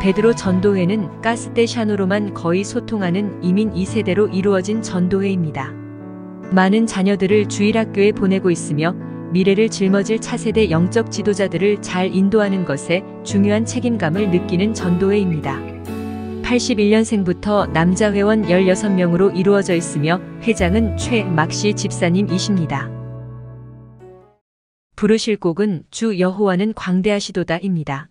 베드로 전도회는 가스테샤노로만 거의 소통하는 이민 2세대로 이루어진 전도회입니다. 많은 자녀들을 주일학교에 보내고 있으며 미래를 짊어질 차세대 영적 지도자들을 잘 인도하는 것에 중요한 책임감을 느끼는 전도회입니다. 81년생부터 남자 회원 16명으로 이루어져 있으며 회장은 최막시 집사님이십니다. 부르실 곡은 주 여호와는 광대하시도다입니다.